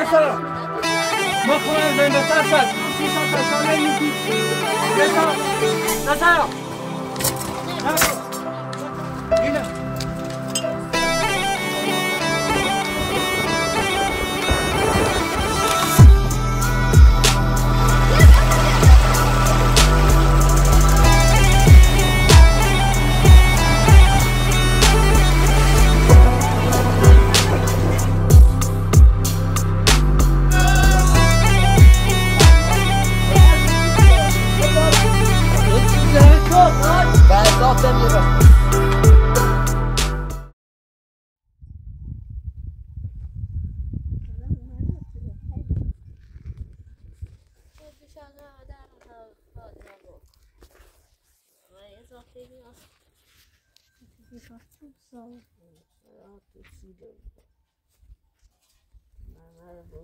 descends Montre-moi le descends, descends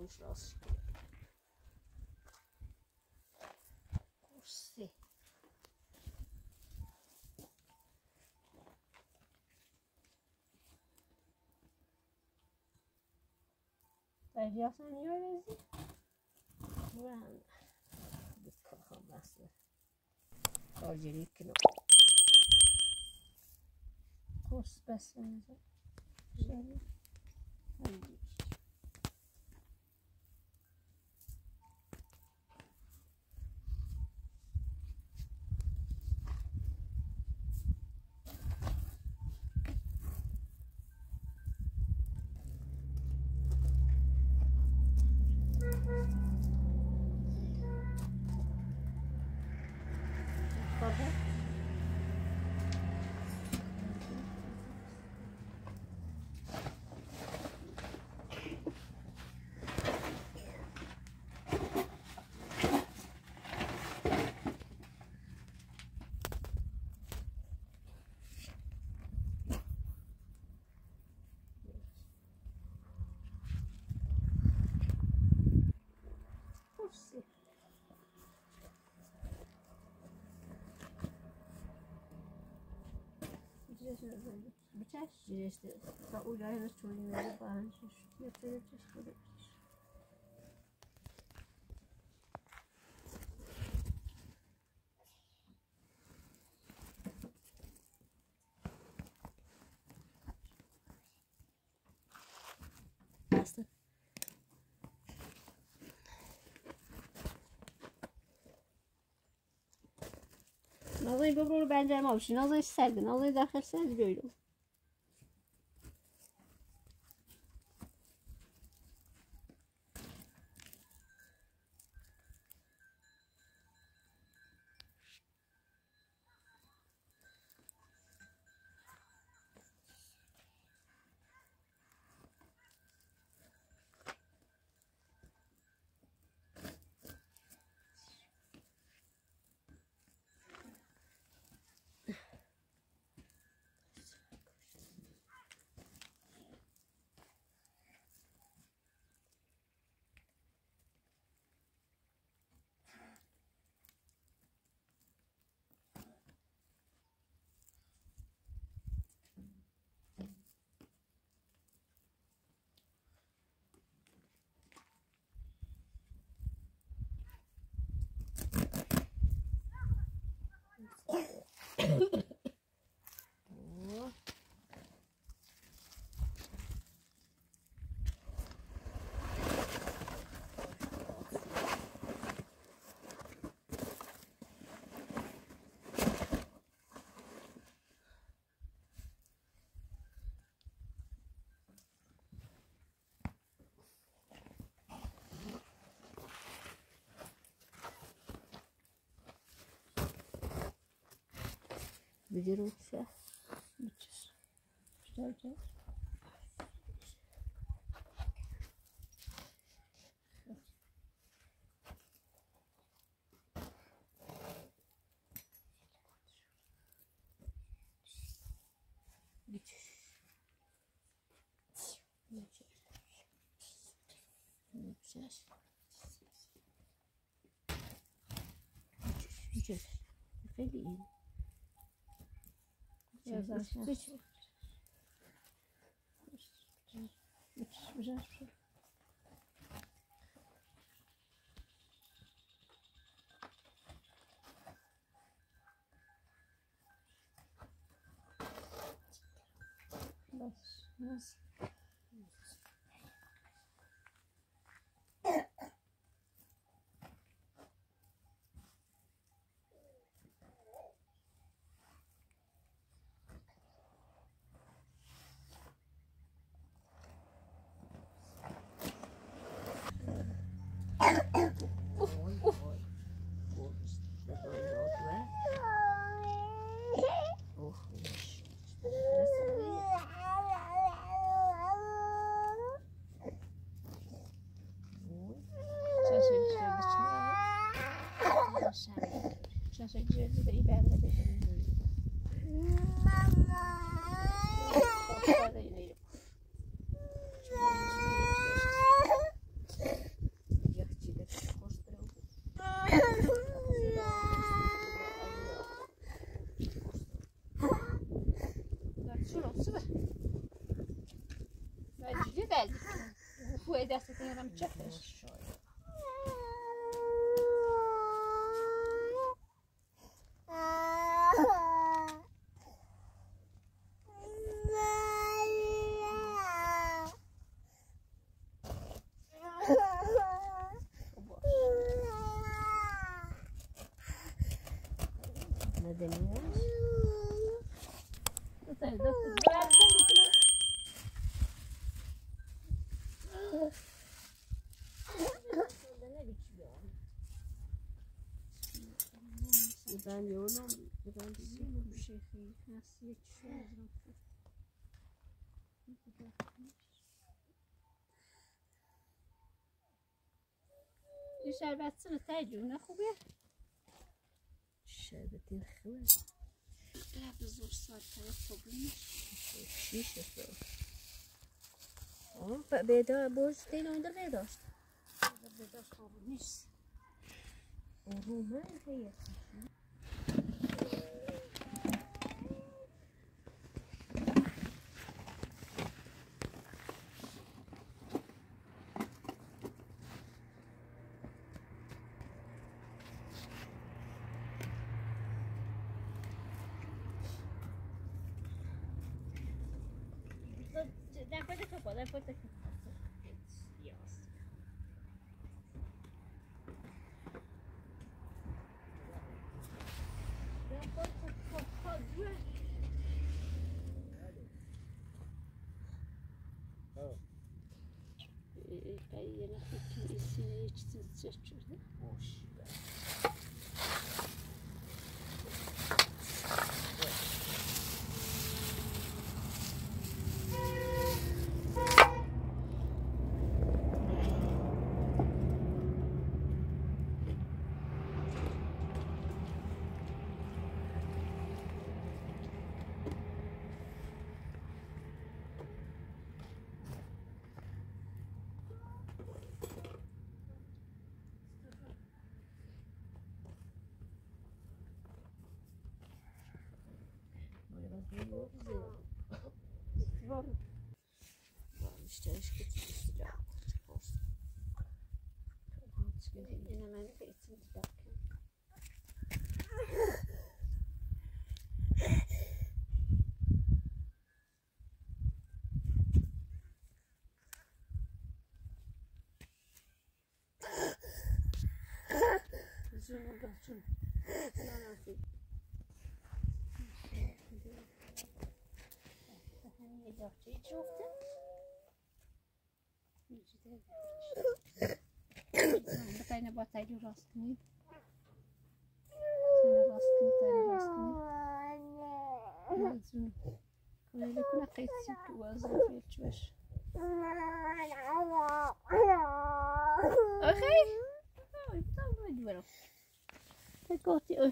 os nossos dedos. Com C. Sayıyor sanıyoruz. Buranın bir kalması. بچش جیرشته تا رو چونی میره با هنشش یه پیدا نازای ببرو رو بنجر ما بشی نازای سرده дерутся. Что делать? сейчас. Сейчас. Выходи zaraz. Już, już, już, już, już, już. So you're. Ben yoğunum. Ben Bu şey nasıl yetişiyor? این شربت سر تجونه خوبه؟ şerbetin خوبه. قبل زور سال تای خوب نیست شیشه تو. آه ب- بیدار برج دیل اون در بیداشت. بداش خوب نیست رومه هی. яна хитэн эсэнэ ичсэн сэчүүр. Ош. Varmış çalışıp sıcak açık olsun. Çıkın hemen bir etin sıcak. افته؟ بتاینه با تایید راست کنید. راست کنید تایید راست کنید. کنید کنه قیسی تو وزن فیلچ باش آخی آی تا تا گاتی آی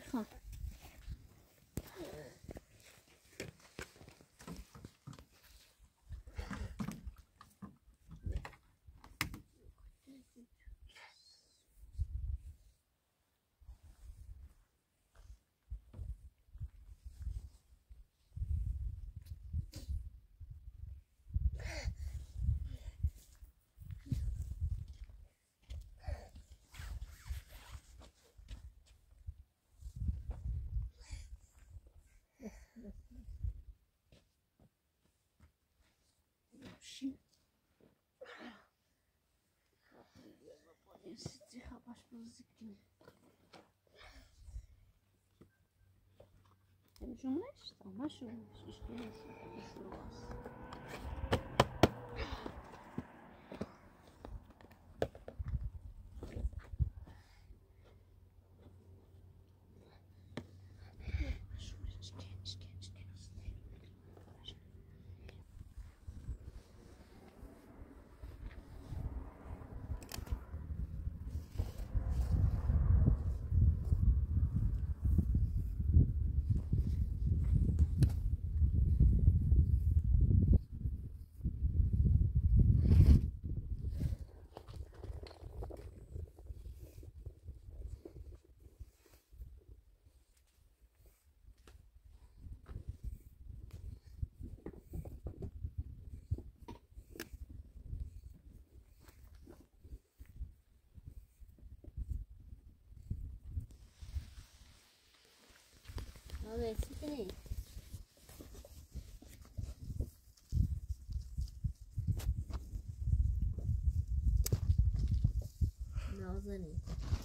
temos gözükmüyor. Hem mais umas. ama şu meş. İşte meş, şu meş. Vamos ver se tem. Não, Zanita.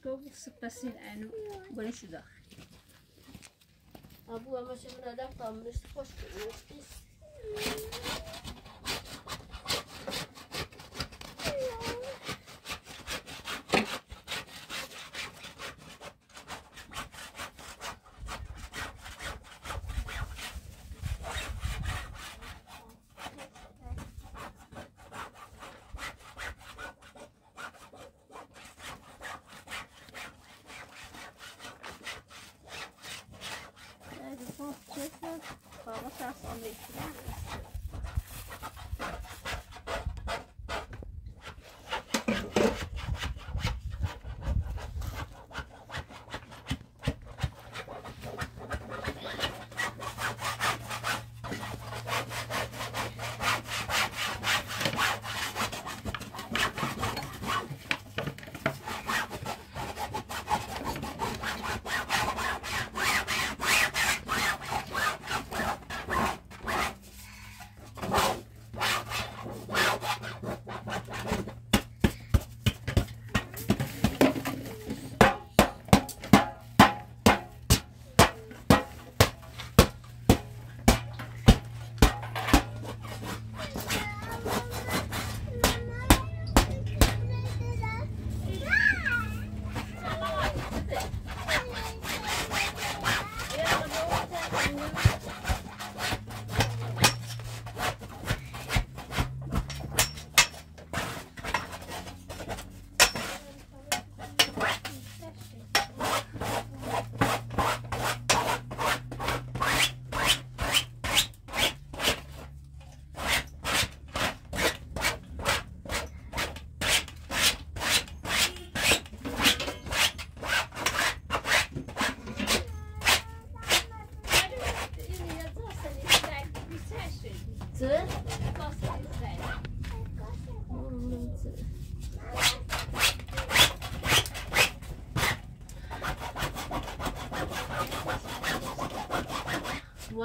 szkoły spasir anu boleszu dach. Abu ama się nada tam, myśl poszkodzi, myśl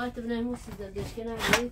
Artı ben mutsuz da düşkün ağabeyim.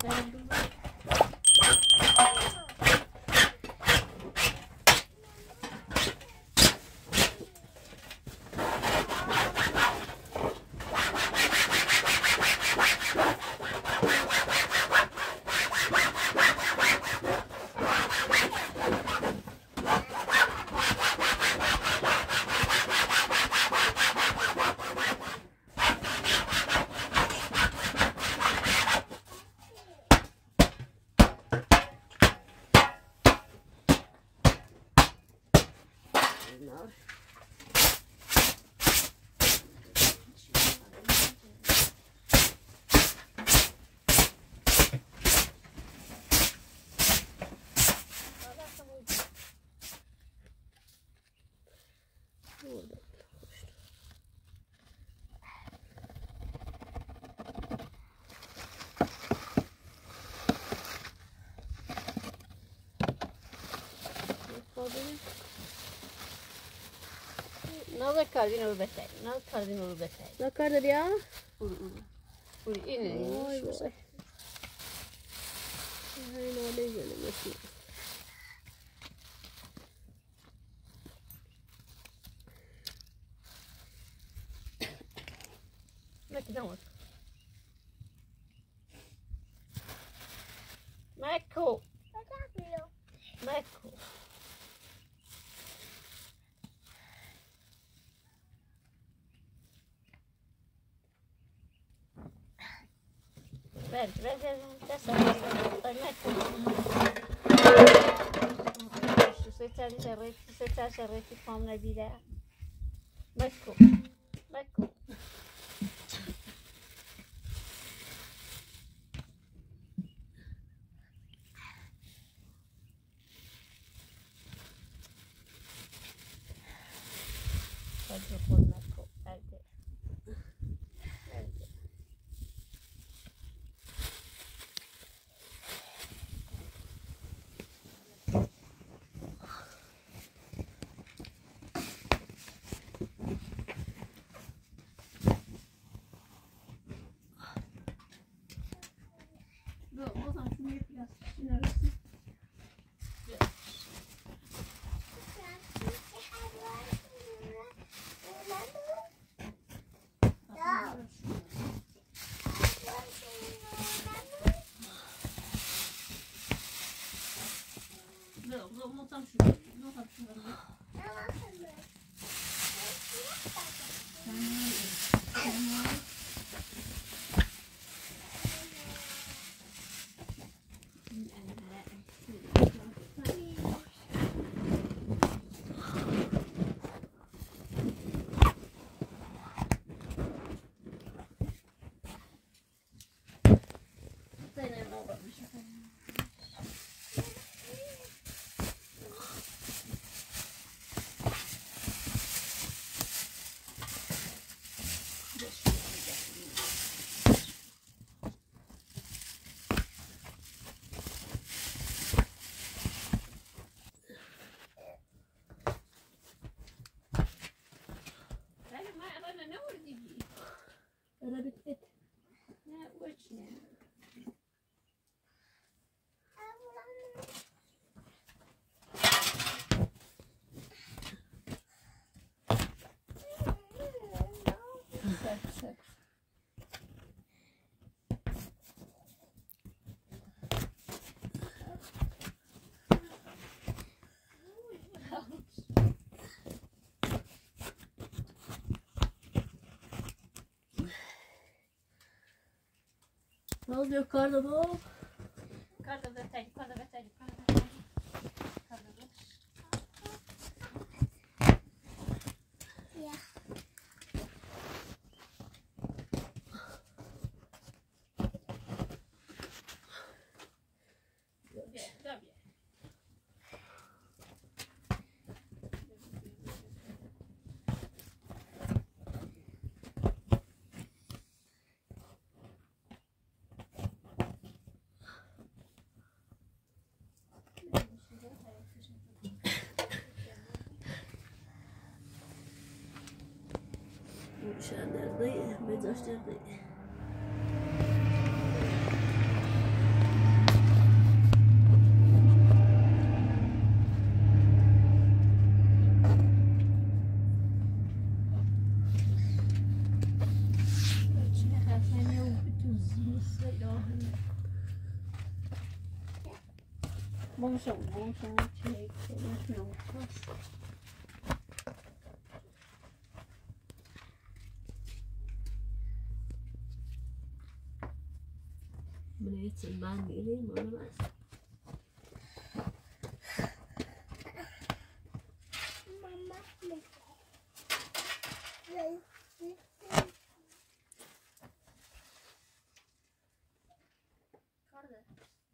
cardinul betai, n-au cardinul betai. La cardă de ea? Uri, ine. Hai, nu, alege-le, mă știu. شو صرت شريت شو صرت شريت فهمنا بلا مشكور Ne oluyor karda bu? Karda beter, yukarıda beter. Şenler'de, Medaşlar'da. Bonjour, bonjour, check, bonjour, من gitsin ben gireyim onu ben.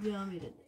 Devam edelim.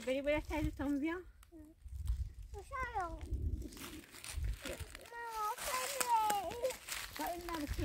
بری باید تایی تام بیام فإن نبكي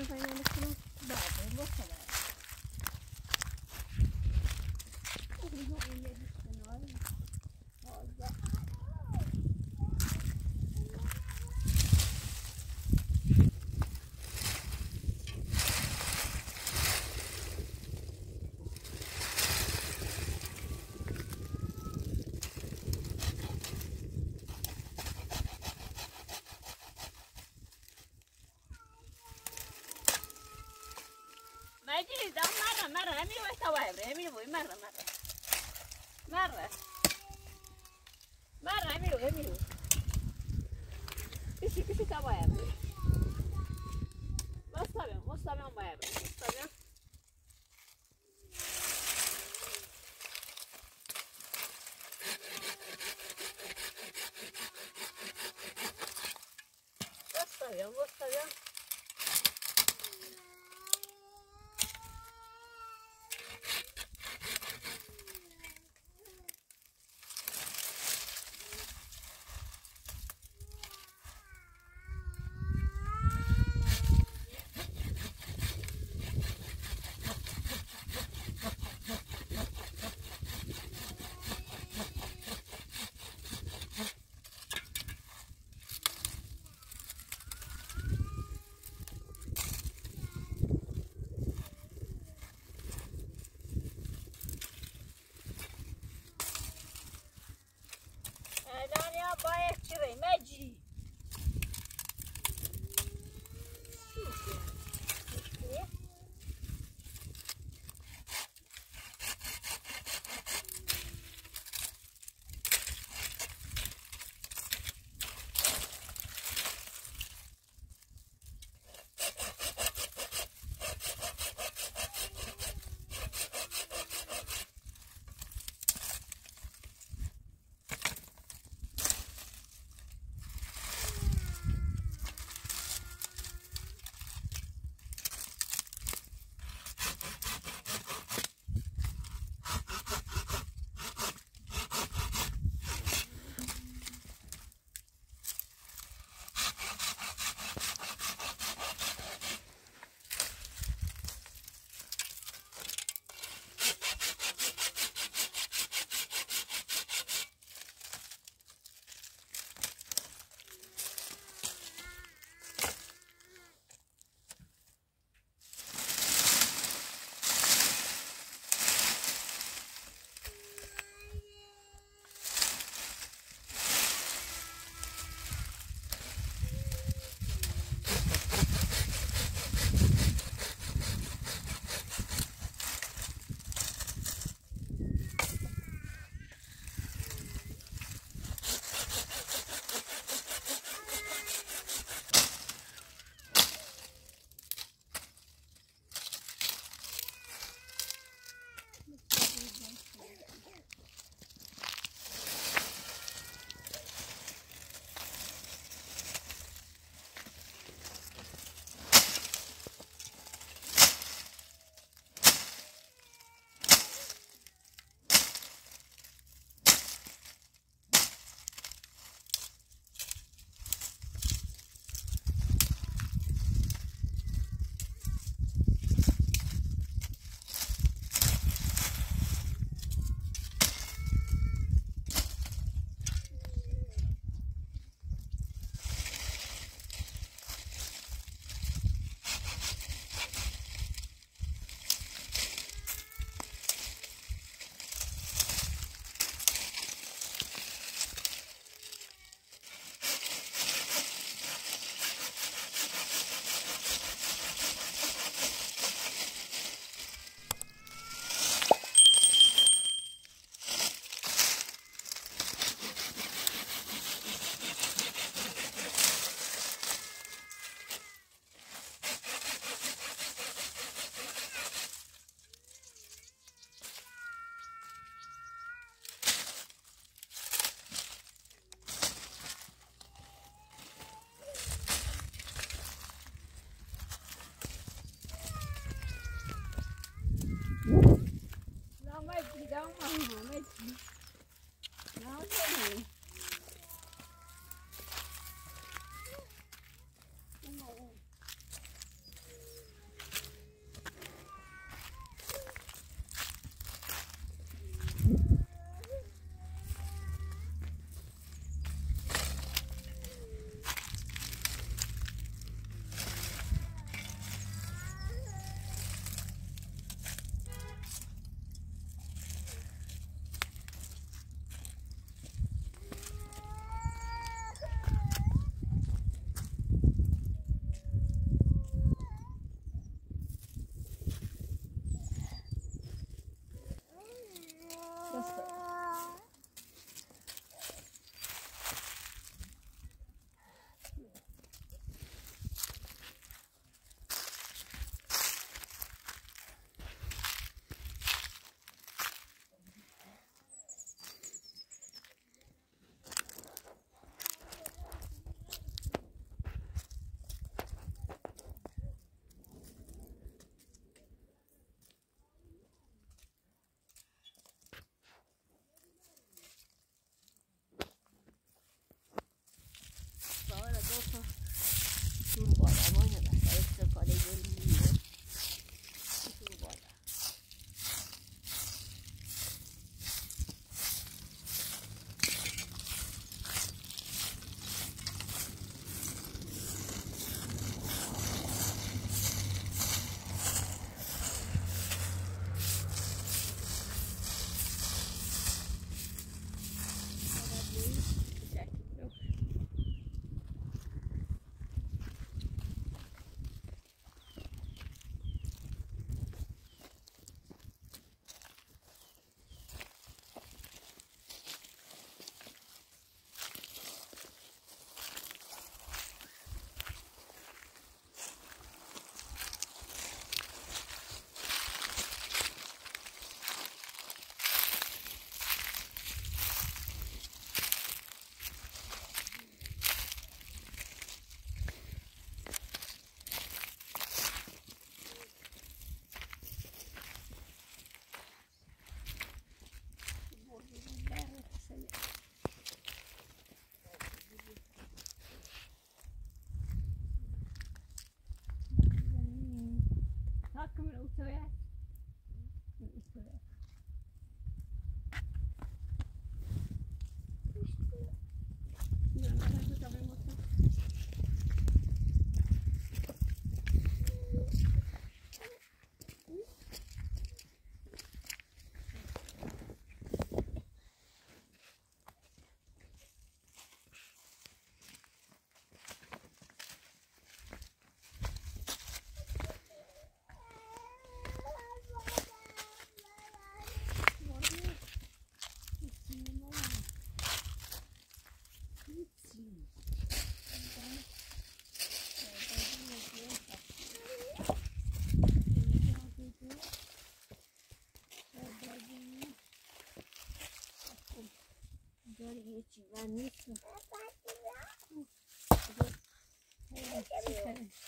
داری یه چیزا نیست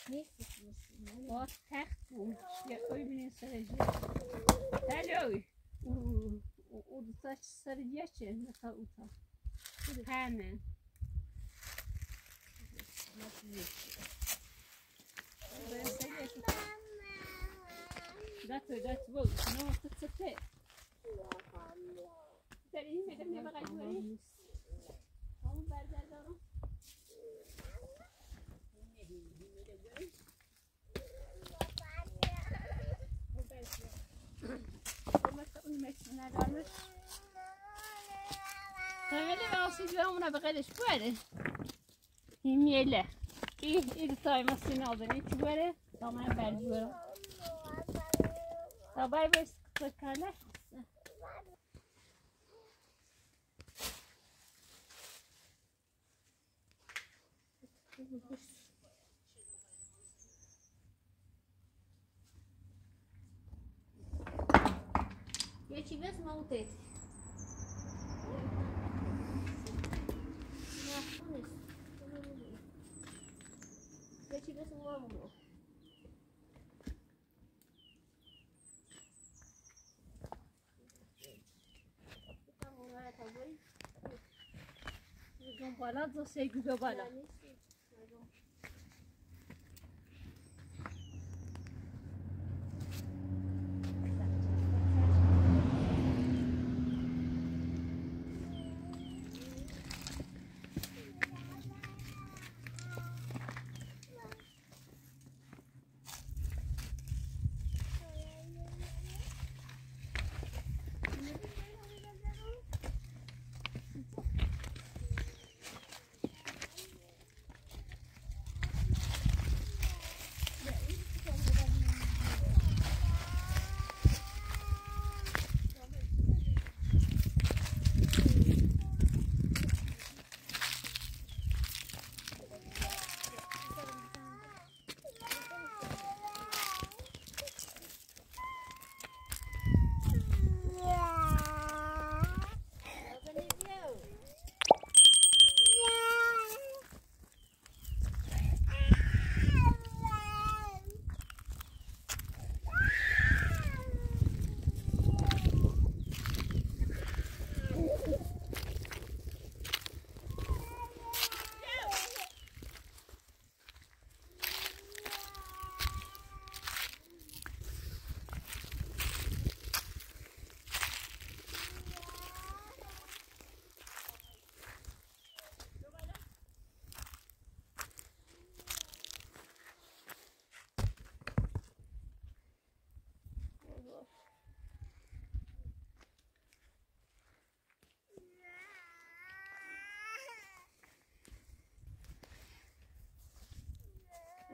نیست با تخت بود. یه اوی بینین سرجی دلوی او دوستاش سرجیه چه؟ مثلا اوتا همه. That's that's. No, it's a pit. Dari madam dia bakal jual ni. Kamu bazar dulu. تعملي بقى وصيت بقى ومنا بغير شوالي يميلا ايه ايه طايمة السنة وضني شوالي طبعا بعد شوالي طبعا بس كتكالك Eu tive as mãos dele. Eu tive as mãos. Então, bora, você e o meu barato.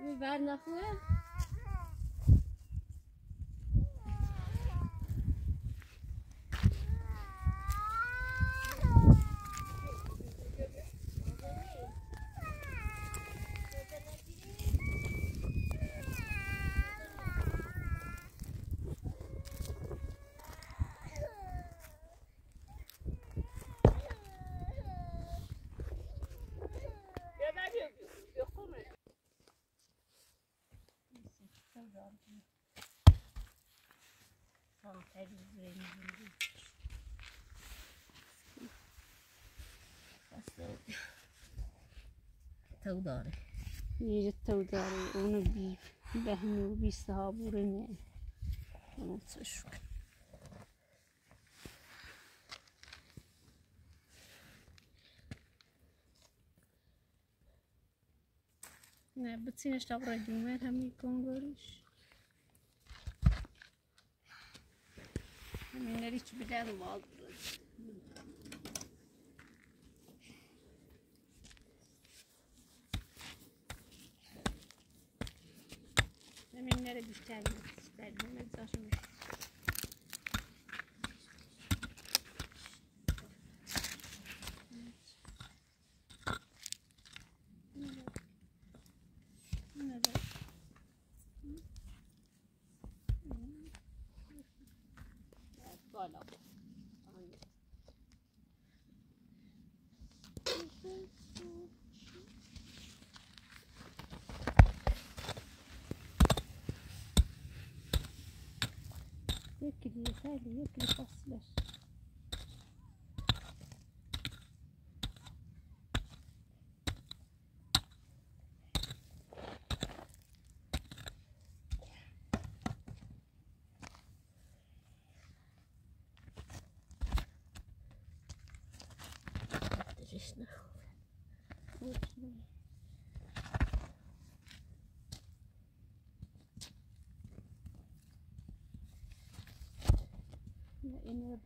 we waren daarvoor. بی صابوره نه اونو چشم نه بتینش تا برای دومر همین کنگوریش همین نریچ بده رو مال همین Bizim ellere düşer. Sizler bilmek zorunda. يا خالي ياكلي فاصلة لأن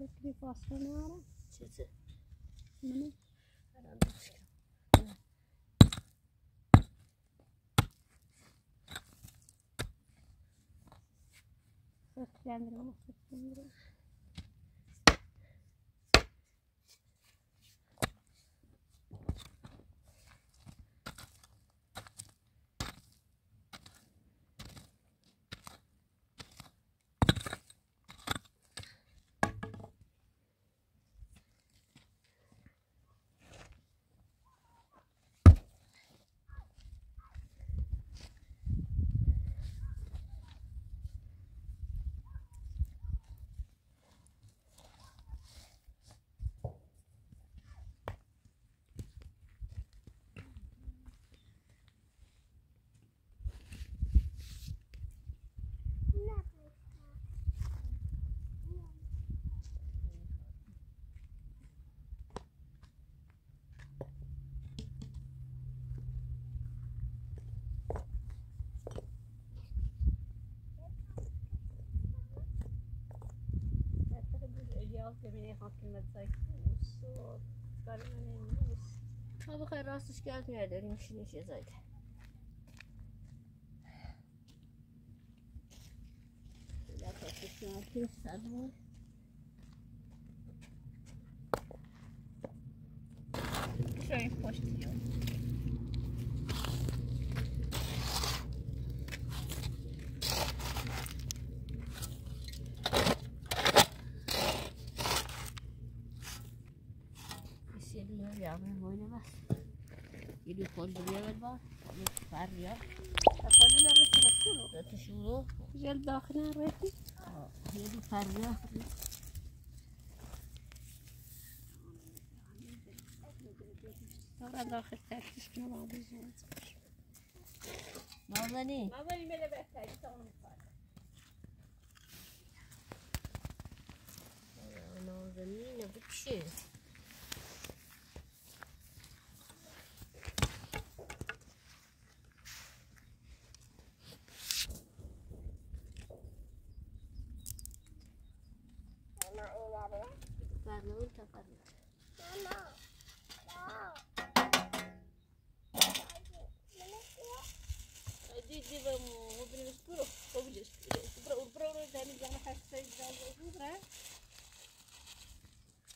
ربي فاصلة نارة مني أنا عندنا مخفت اندرم فکری اندرم آه ببینی حاکم زایک بوس و کار من نیست تا بخیر راستش کرد میاد داریم میشینش یه زایده شاید پشتی ها Esse bar, ele farria, تفاهم نرسي رسولو da tishuro, جل داخل نرسي ele farria. طبعا داخل تفتش کنه ما بزنید Navlani, ما باید بله بهتری تا اون ne bu kişi?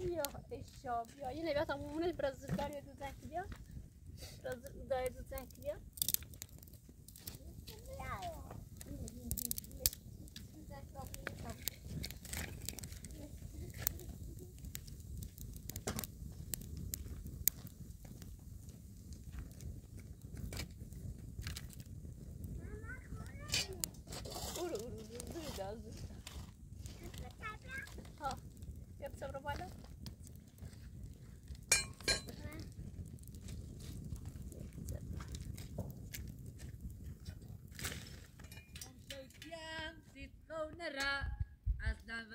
الشابية الشابية يلا بقى تمومون برازيل داري دو زنكليا برازيل داري دو زنكليا Uru,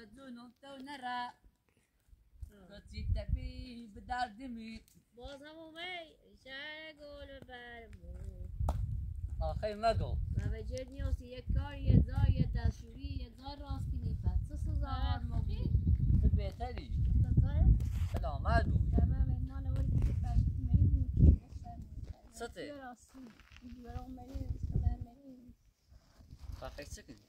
أصلا بدون تو نرى قصي تبي بدار دمي بازم اومد شهر گل برمو آخه مگو و به جد نیاستی یک کار یه زار یه دستشوری یه زار راستی نیفت سه سزار موگی تو بهتری سلامت بود تمام مال ولدي كفاية مريض سطح راسي يدورون مريض كمان مريض فاقی سکن و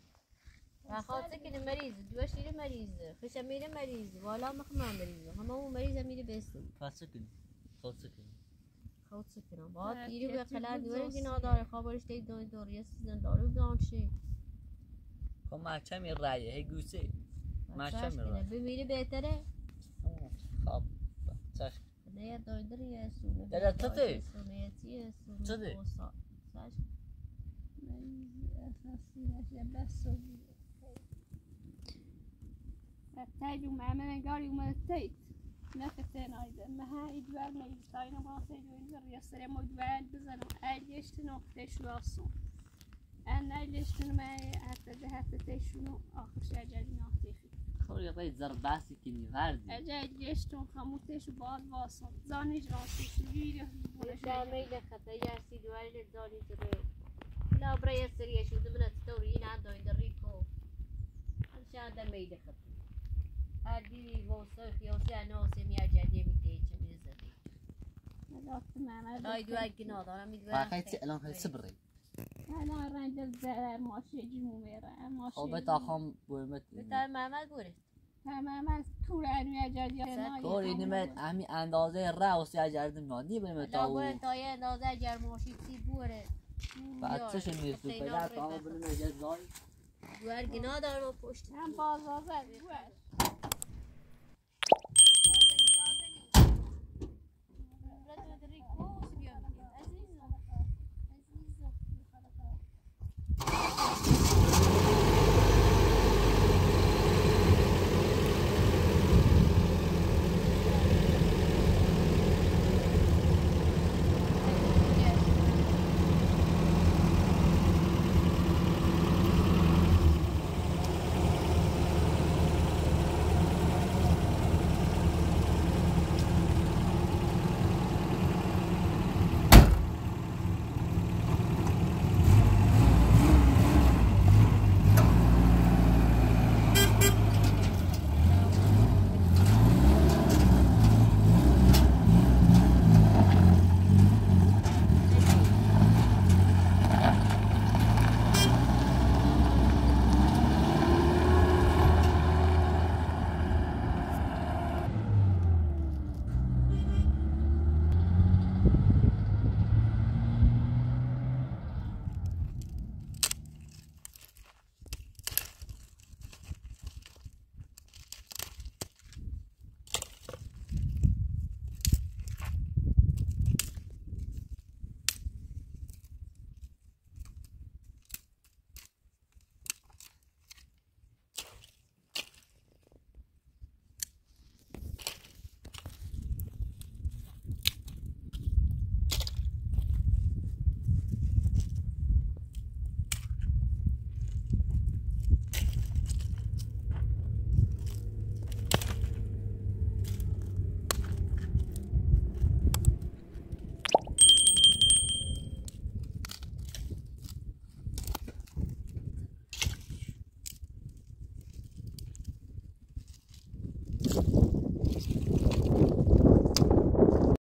خاطر که مریض دوش میره مریض خوش میره مریض والا مخمه مریض همه اون مریض میره بستون فاسکن خود سکن خود سکنم باید نه، دیری به بود دیوره که. ناداره خوابش دید دای دار یه سیزن داره بدان شه کن محکمی رایه هی گوسه ماشا میره. بمیری بهتره خب چشم نه یه دای داره یه سونه داره تته؟ سونه یه سونه. مريض أساسي نشي بس التاج ومعمل قاري وما التيت نفتين أيضا ما هاي دوار ما يستاين ما سيجو ينزل يسري ما دوار بزنو أجيش تنوقتي شو أصلا أنا ليش ما حتى ده حتى تشونو آخر شيء جالي نوقتي خوری رای زرباسی کنی وردی أجا جيش تون خموتش بعد واصل زانيج راسي شويري در میل خطا یرسی دواری داری داره لا برای یه سریع شده من اتطوری این هم دای داری کو انشاء در میل خطا جدیه میده چه می‌زده نجات معمل دای دوار گنا دارم میدوار فاقی تی الان خیلی صبری أنا رنجل زهر ماشي جمو ميرا ماشي خب تا خام بویمت بتر محمد بوره. تمام تور انوی جدید طوری نمید همی اندازه راوس یا جردم نادی بریم لا تا بره تا یه اندازه جرماشی سی بوره. بعد چش نیستو پیدا تا بریم جزای دوار گنا دارن و پشت. هم بازازه بود